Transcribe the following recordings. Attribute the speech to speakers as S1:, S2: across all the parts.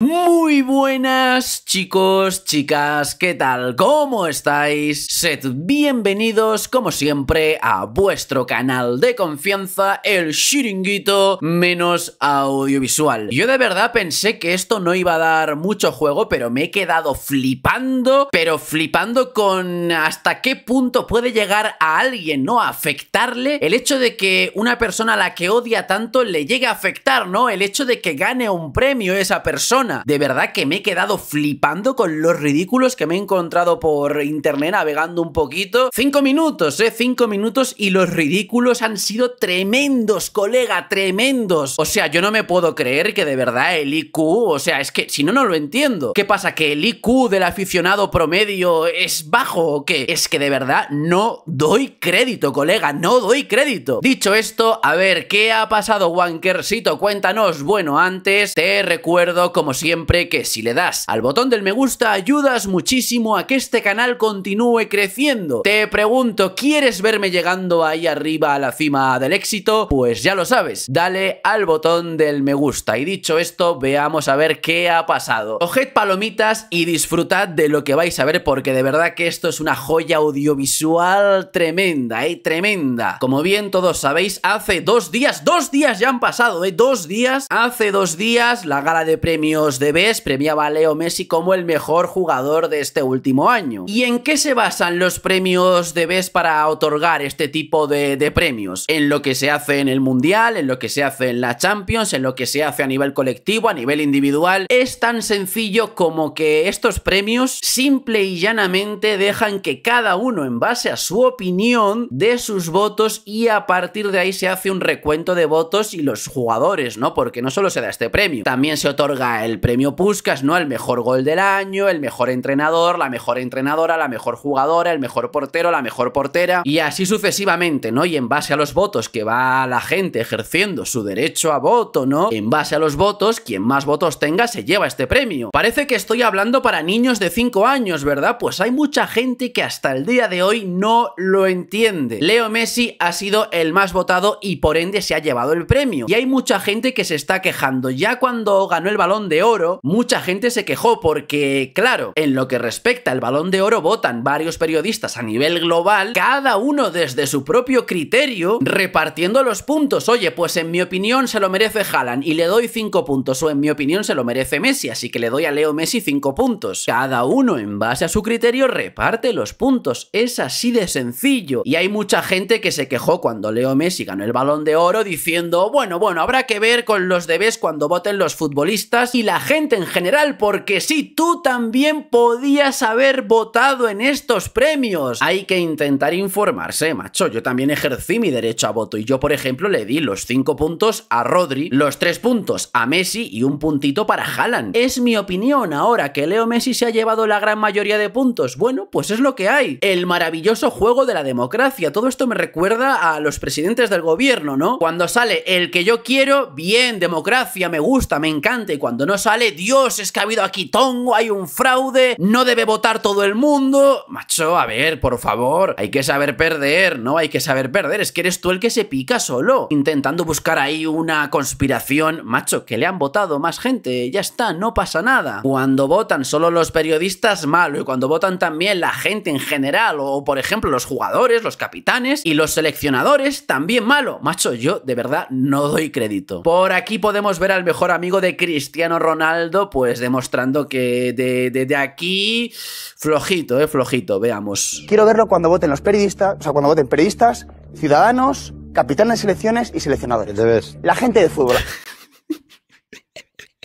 S1: Muy buenas chicos, chicas, ¿qué tal? ¿Cómo estáis? Sed bienvenidos como siempre a vuestro canal de confianza, el Shiringuito menos audiovisual. Yo de verdad pensé que esto no iba a dar mucho juego, pero me he quedado flipando, pero flipando con hasta qué punto puede llegar a alguien, ¿no? A afectarle el hecho de que una persona a la que odia tanto le llegue a afectar, ¿no? El hecho de que gane un premio esa persona de verdad que me he quedado flipando con los ridículos que me he encontrado por internet navegando un poquito. Cinco minutos, eh, cinco minutos y los ridículos han sido tremendos, colega, tremendos. O sea, yo no me puedo creer que de verdad el IQ, o sea, es que si no, no lo entiendo. ¿Qué pasa? ¿Que el IQ del aficionado promedio es bajo o qué? Es que de verdad no doy crédito, colega, no doy crédito. Dicho esto, a ver, ¿qué ha pasado, Wankersito? Cuéntanos. Bueno, antes te recuerdo como siempre que si le das al botón del me gusta ayudas muchísimo a que este canal continúe creciendo. Te pregunto, ¿quieres verme llegando ahí arriba a la cima del éxito? Pues ya lo sabes, dale al botón del me gusta. Y dicho esto, veamos a ver qué ha pasado. Coged palomitas y disfrutad de lo que vais a ver porque de verdad que esto es una joya audiovisual tremenda, eh, tremenda. Como bien todos sabéis, hace dos días, dos días ya han pasado, eh, dos días, hace dos días la gala de premios de BES premiaba a Leo Messi como el mejor jugador de este último año. ¿Y en qué se basan los premios de BES para otorgar este tipo de, de premios? En lo que se hace en el Mundial, en lo que se hace en la Champions, en lo que se hace a nivel colectivo, a nivel individual. Es tan sencillo como que estos premios simple y llanamente dejan que cada uno en base a su opinión dé sus votos y a partir de ahí se hace un recuento de votos y los jugadores, ¿no? Porque no solo se da este premio, también se otorga el premio Puskas, ¿no? El mejor gol del año, el mejor entrenador, la mejor entrenadora, la mejor jugadora, el mejor portero, la mejor portera y así sucesivamente, ¿no? Y en base a los votos que va la gente ejerciendo su derecho a voto, ¿no? En base a los votos, quien más votos tenga se lleva este premio. Parece que estoy hablando para niños de 5 años, ¿verdad? Pues hay mucha gente que hasta el día de hoy no lo entiende. Leo Messi ha sido el más votado y por ende se ha llevado el premio. Y hay mucha gente que se está quejando. Ya cuando ganó el balón de oro, mucha gente se quejó porque, claro, en lo que respecta al balón de oro votan varios periodistas a nivel global, cada uno desde su propio criterio, repartiendo los puntos. Oye, pues en mi opinión se lo merece Haaland y le doy 5 puntos, o en mi opinión se lo merece Messi, así que le doy a Leo Messi 5 puntos. Cada uno en base a su criterio reparte los puntos, es así de sencillo. Y hay mucha gente que se quejó cuando Leo Messi ganó el balón de oro diciendo, bueno, bueno, habrá que ver con los debes cuando voten los futbolistas y la gente en general, porque si tú también podías haber votado en estos premios. Hay que intentar informarse, macho. Yo también ejercí mi derecho a voto y yo, por ejemplo, le di los 5 puntos a Rodri, los 3 puntos a Messi y un puntito para Haaland. Es mi opinión ahora que Leo Messi se ha llevado la gran mayoría de puntos. Bueno, pues es lo que hay. El maravilloso juego de la democracia. Todo esto me recuerda a los presidentes del gobierno, ¿no? Cuando sale el que yo quiero, bien, democracia, me gusta, me encanta. Y cuando no sale, Dios, es que ha habido aquí tongo, hay un fraude, no debe votar todo el mundo. Macho, a ver, por favor, hay que saber perder, ¿no? Hay que saber perder, es que eres tú el que se pica solo, intentando buscar ahí una conspiración. Macho, que le han votado más gente, ya está, no pasa nada. Cuando votan solo los periodistas, malo, y cuando votan también la gente en general, o por ejemplo los jugadores, los capitanes y los seleccionadores, también malo. Macho, yo de verdad no doy crédito. Por aquí podemos ver al mejor amigo de Cristiano Ronaldo pues demostrando que de, aquí flojito, eh, flojito, veamos.
S2: Quiero verlo cuando voten los periodistas, o sea, cuando voten periodistas, ciudadanos, capitanes de selecciones y seleccionadores. La gente de fútbol.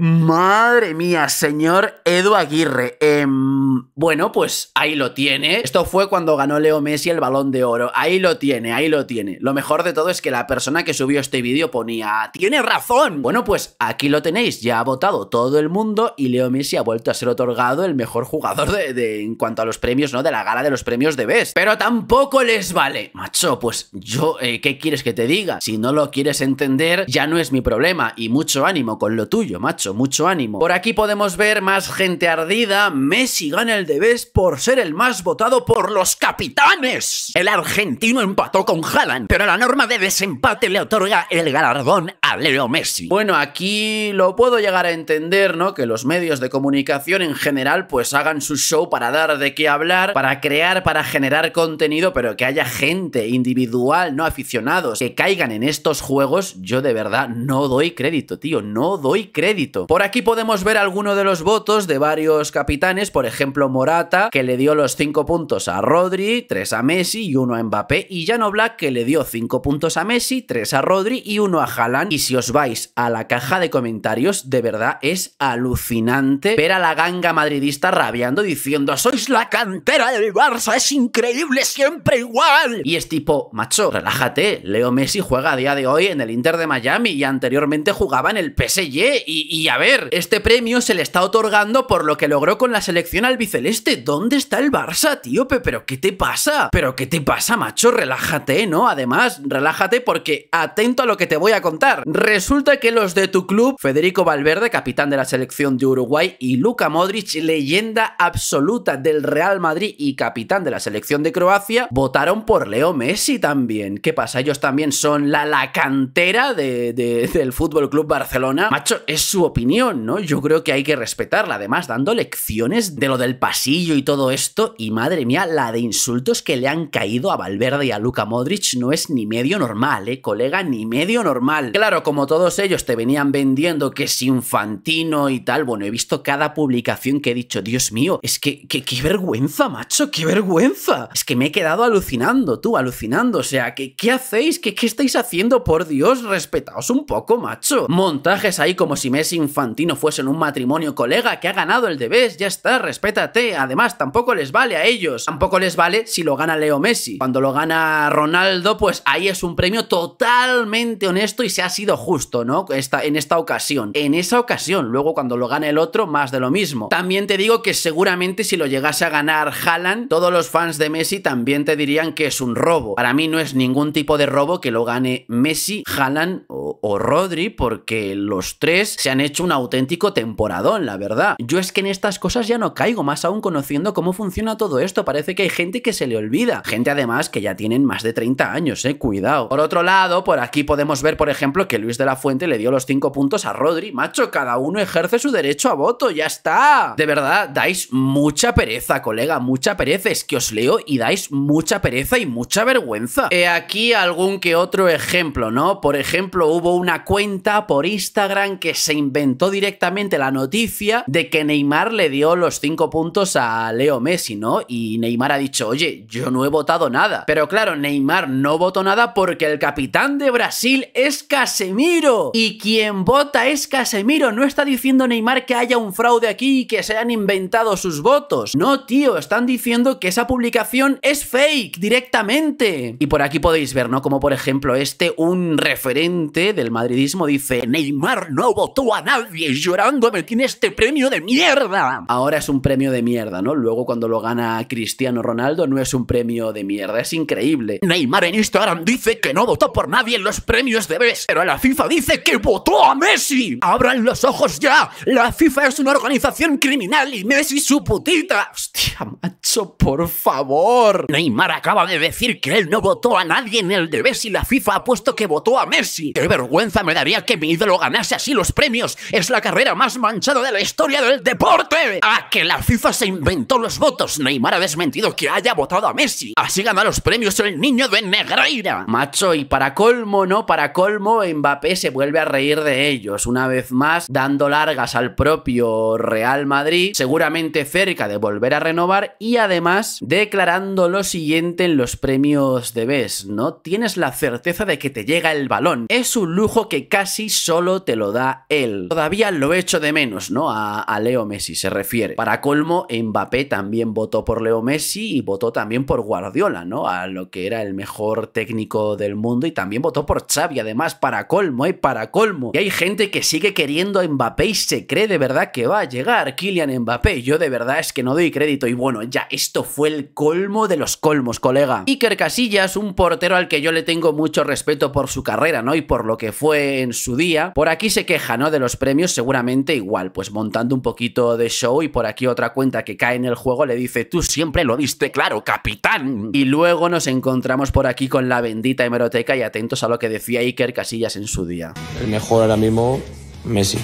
S1: Madre mía, señor Edu Aguirre. Em, bueno, pues ahí lo tiene. Esto fue cuando ganó Leo Messi el balón de oro. Ahí lo tiene, ahí lo tiene. Lo mejor de todo es que la persona que subió este vídeo ponía, tiene razón. Bueno, pues aquí lo tenéis. Ya ha votado todo el mundo y Leo Messi ha vuelto a ser otorgado el mejor jugador de, en cuanto a los premios, ¿no? De la gala de los premios de BES. Pero tampoco les vale. Macho, pues yo, eh, ¿qué quieres que te diga? Si no lo quieres entender, ya no es mi problema. Y mucho ánimo con lo tuyo, macho. Mucho ánimo. Por aquí podemos ver más gente ardida. Messi gana el de Best por ser el más votado por los capitanes. El argentino empató con Haaland, pero la norma de desempate le otorga el galardón a Leo Messi. Bueno, aquí lo puedo llegar a entender, ¿no? Que los medios de comunicación en general pues hagan su show para dar de qué hablar, para crear, para generar contenido, pero que haya gente individual, no aficionados, que caigan en estos juegos, yo de verdad no doy crédito, tío, no doy crédito. Por aquí podemos ver algunos de los votos de varios capitanes, por ejemplo Morata, que le dio los 5 puntos a Rodri, 3 a Messi y 1 a Mbappé, y Jan Black, que le dio 5 puntos a Messi, 3 a Rodri y 1 a Haaland. Y si os vais a la caja de comentarios, de verdad es alucinante ver a la ganga madridista rabiando diciendo sois la cantera del Barça, es increíble, siempre igual. Y es tipo, macho, relájate, Leo Messi juega a día de hoy en el Inter de Miami y anteriormente jugaba en el PSG. Y, y a ver, este premio se le está otorgando por lo que logró con la selección albiceleste. ¿Dónde está el Barça, tío? ¿Pero qué te pasa? ¿Pero qué te pasa, macho? Relájate, ¿no? Además, relájate porque atento a lo que te voy a contar. Resulta que los de tu club, Federico Valverde, capitán de la selección de Uruguay, y Luka Modric, leyenda absoluta del Real Madrid y capitán de la selección de Croacia, votaron por Leo Messi también. ¿Qué pasa? Ellos también son la, la cantera de, de, del Fútbol Club Barcelona. Macho, es su opinión, ¿no? Yo creo que hay que respetarla. Además, dando lecciones de lo del pasillo y todo esto. Y madre mía, la de insultos que le han caído a Valverde y a Luka Modric no es ni medio normal, ¿eh, colega? Ni medio normal. Claro, como todos ellos te venían vendiendo que es infantino y tal, bueno, he visto cada publicación que he dicho, Dios mío, es que, que qué vergüenza, macho, qué vergüenza. Es que me he quedado alucinando, tú, alucinando. O sea, ¿qué, qué hacéis? ¿Qué, ¿Qué estáis haciendo? Por Dios, respetaos un poco, macho. Montajes ahí como si Messi Infantino fuesen un matrimonio colega que ha ganado el debes, ya está, respétate. Además, tampoco les vale a ellos. Tampoco les vale si lo gana Leo Messi. Cuando lo gana Ronaldo, pues ahí es un premio totalmente honesto y se ha sido justo, ¿no? Esta, en esta ocasión. En esa ocasión. Luego, cuando lo gana el otro, más de lo mismo. También te digo que seguramente si lo llegase a ganar Haaland, todos los fans de Messi también te dirían que es un robo. Para mí no es ningún tipo de robo que lo gane Messi, Haaland o, o Rodri, porque los tres se han hecho un auténtico temporadón, la verdad. Yo es que en estas cosas ya no caigo, más aún conociendo cómo funciona todo esto. Parece que hay gente que se le olvida. Gente además que ya tienen más de 30 años, eh, cuidado. Por otro lado, por aquí podemos ver, por ejemplo, que Luis de la Fuente le dio los 5 puntos a Rodri. Macho, cada uno ejerce su derecho a voto, ya está. De verdad, dais mucha pereza, colega, mucha pereza. Es que os leo y dais mucha pereza y mucha vergüenza. He aquí algún que otro ejemplo, ¿no? Por ejemplo, hubo una cuenta por Instagram que se inventó directamente la noticia de que Neymar le dio los 5 puntos a Leo Messi, ¿no? Y Neymar ha dicho, oye, yo no he votado nada. Pero claro, Neymar no votó nada porque el capitán de Brasil es Casemiro. Y quien vota es Casemiro. No está diciendo Neymar que haya un fraude aquí y que se hayan inventado sus votos. No, tío, están diciendo que esa publicación es fake directamente. Y por aquí podéis ver, ¿no? Como por ejemplo este, un referente del madridismo dice, Neymar no votó a nadie llorando, me tiene este premio de mierda. Ahora es un premio de mierda, ¿no? Luego cuando lo gana Cristiano Ronaldo no es un premio de mierda, es increíble. Neymar en Instagram dice que no votó por nadie en los premios de BES, pero la FIFA dice que votó a Messi. ¡Abran los ojos ya! La FIFA es una organización criminal y Messi su putita. Hostia, macho, por favor. Neymar acaba de decir que él no votó a nadie en el de BES y la FIFA ha puesto que votó a Messi. ¡Qué vergüenza me daría que mi ídolo ganase así los premios! Es la carrera más manchada de la historia del deporte. ¡Ah, que la FIFA se inventó los votos! Neymar ha desmentido que haya votado a Messi. Así gana los premios el niño de Negreira. Macho, y para colmo, ¿no? Para colmo, Mbappé se vuelve a reír de ellos. Una vez más, dando largas al propio Real Madrid, seguramente cerca de volver a renovar y además declarando lo siguiente en los premios de BES, ¿no? Tienes la certeza de que te llega el balón. Es un lujo que casi solo te lo da él. Todavía lo echo de menos, ¿no? A, Leo Messi se refiere. Para colmo, Mbappé también votó por Leo Messi y votó también por Guardiola, ¿no? A lo que era el mejor técnico del mundo y también votó por Xavi, además, para colmo, ¿eh? Para colmo. Y hay gente que sigue queriendo a Mbappé y se cree de verdad que va a llegar Kylian Mbappé. Yo de verdad es que no doy crédito y bueno, ya esto fue el colmo de los colmos, colega. Iker Casillas, un portero al que yo le tengo mucho respeto por su carrera, ¿no? Y por lo que fue en su día. Por aquí se queja, ¿no? De los premios seguramente igual, pues montando un poquito de show y por aquí otra cuenta que cae en el juego le dice, tú siempre lo diste claro, capitán. Y luego nos encontramos por aquí con la bendita hemeroteca y atentos a lo que decía Iker Casillas en su día.
S3: El mejor ahora mismo, Messi.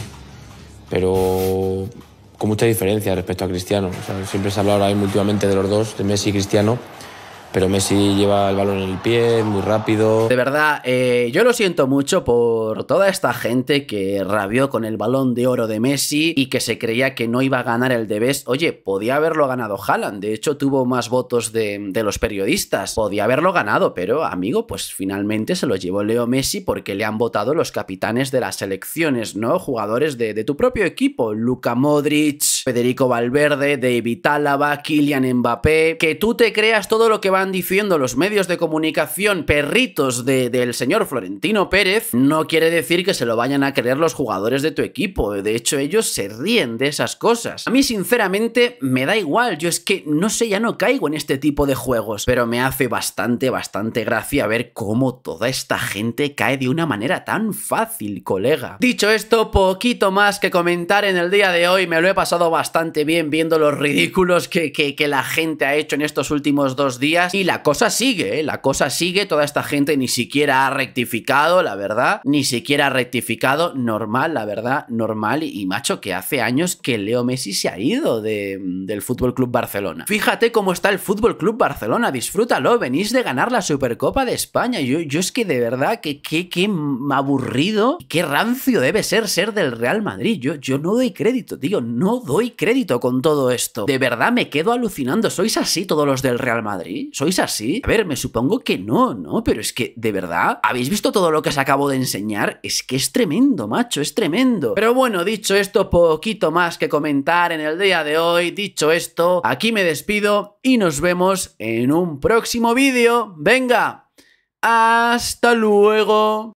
S3: Pero con mucha diferencia respecto a Cristiano. siempre se habla ahora últimamente de los dos, de Messi y Cristiano pero Messi lleva el balón en el pie, muy rápido.
S1: De verdad, eh, yo lo siento mucho por toda esta gente que rabió con el balón de oro de Messi y que se creía que no iba a ganar el de Best. Oye, podía haberlo ganado Haaland, de hecho tuvo más votos de, los periodistas. Podía haberlo ganado, pero amigo, pues finalmente se lo llevó Leo Messi porque le han votado los capitanes de las selecciones, ¿no? Jugadores de, de tu propio equipo, Luka Modric, Federico Valverde, David Álava, Kylian Mbappé, que tú te creas todo lo que van diciendo los medios de comunicación perritos del señor Florentino Pérez, no quiere decir que se lo vayan a creer los jugadores de tu equipo. De hecho, ellos se ríen de esas cosas. A mí, sinceramente, me da igual. Yo es que no sé, ya no caigo en este tipo de juegos. Pero me hace bastante, bastante gracia ver cómo toda esta gente cae de una manera tan fácil, colega. Dicho esto, poquito más que comentar en el día de hoy. Me lo he pasado bastante bien viendo los ridículos que, que, la gente ha hecho en estos últimos dos días. Y la cosa sigue, ¿eh? la cosa sigue. Toda esta gente ni siquiera ha rectificado, la verdad. Ni siquiera ha rectificado. Normal, la verdad, normal. Y, macho, que hace años que Leo Messi se ha ido de, del Fútbol Club Barcelona. Fíjate cómo está el Fútbol Club Barcelona. Disfrútalo. Venís de ganar la Supercopa de España. Yo, yo es que de verdad, que qué aburrido, qué rancio debe ser ser del Real Madrid. Yo, yo no doy crédito, tío. No crédito con todo esto. De verdad me quedo alucinando. ¿Sois así todos los del Real Madrid? ¿Sois así? A ver, me supongo que no, ¿no? Pero es que, de verdad, ¿habéis visto todo lo que os acabo de enseñar? Es que es tremendo, macho, es tremendo. Pero bueno, dicho esto, poquito más que comentar en el día de hoy. Dicho esto, aquí me despido y nos vemos en un próximo vídeo. ¡Venga! ¡Hasta luego!